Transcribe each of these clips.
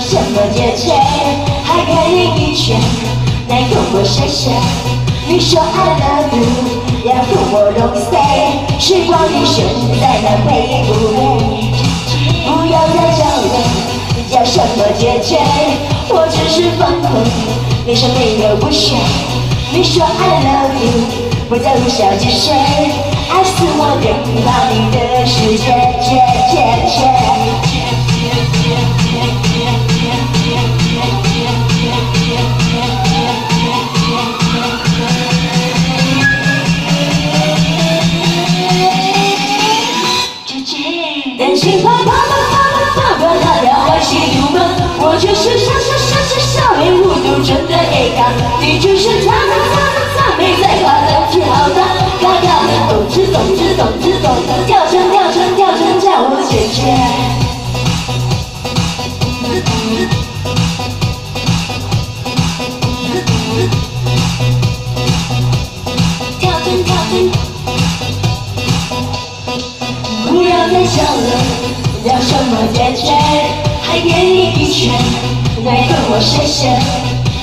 什么结局？还可以一拳，奈何我深深。你说 I love you，要跟我 long stay，时光一瞬再难回不不要再找了，叫什么结局？我只是放空，你说没有不舍。你说 I love you，不在乎小几岁，爱死我变到你的世界，界界界。担心怕怕怕怕怕怕他掉坏心出门，我就是傻傻傻傻傻妹糊涂真的给干，你就是他他他他他没在花的跳的，嘎嘎的动次动次动次动次，跳不要再想了，要什么解决？还给你一拳，奈何我深深。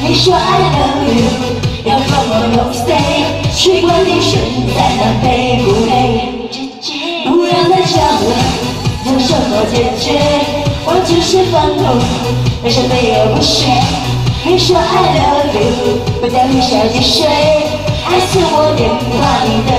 你说 I love you，要跟我 long stay，谁管你身在南北不配？不要再想了，要什么解决？我只是放空，人生没有不舍。你说 I love you，不在乎小几岁，爱死我电话里的，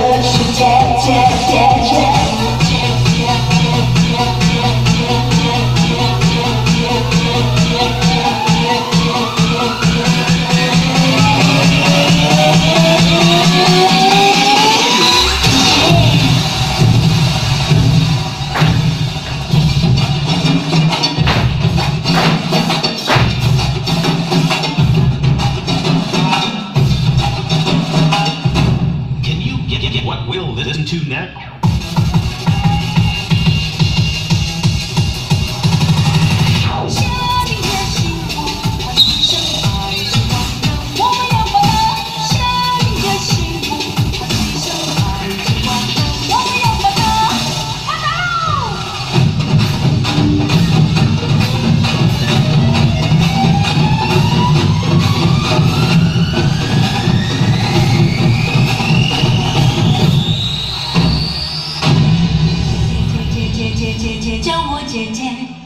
will listen to next. 姐姐叫我姐姐。